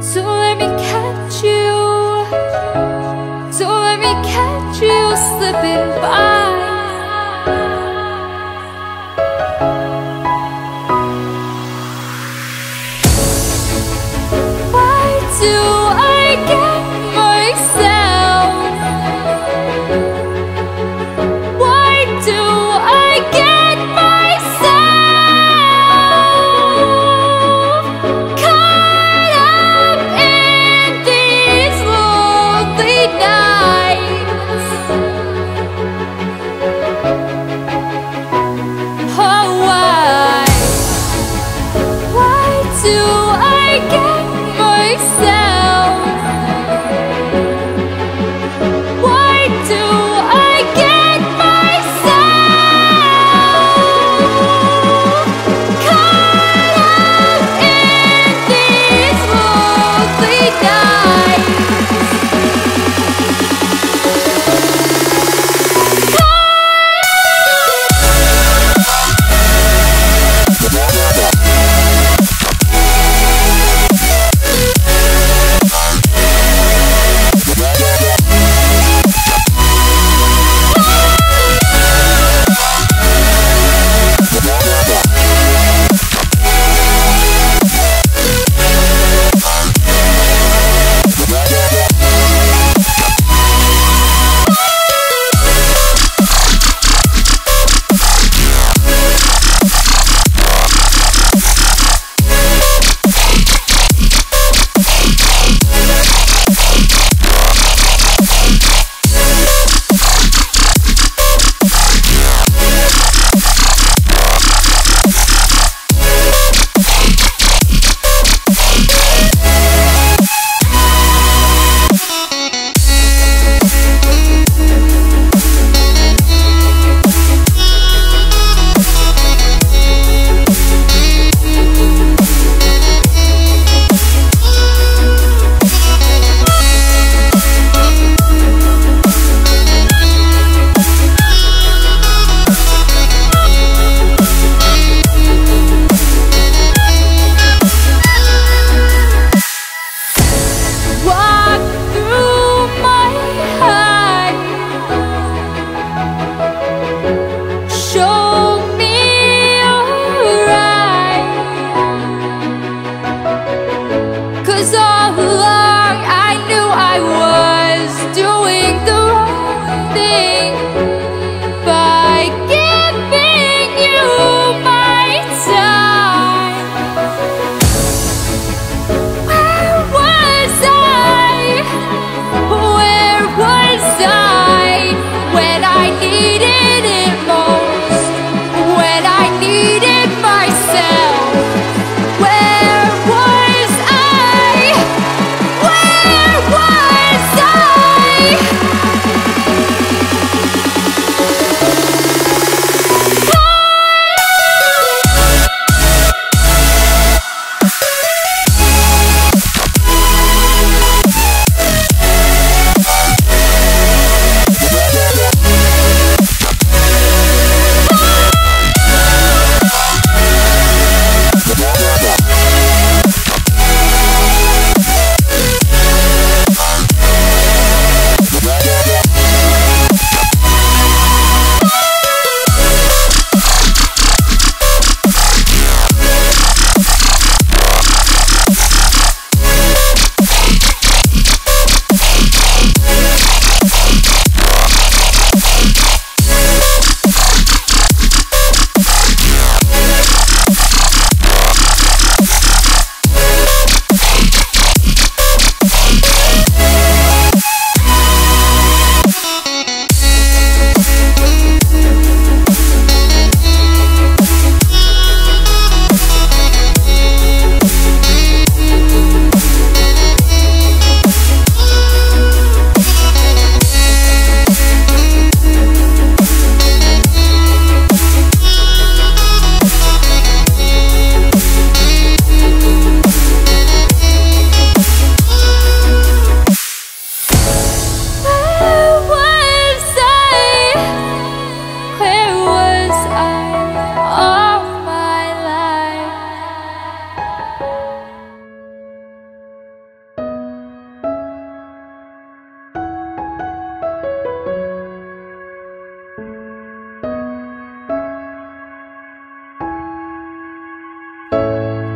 So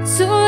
So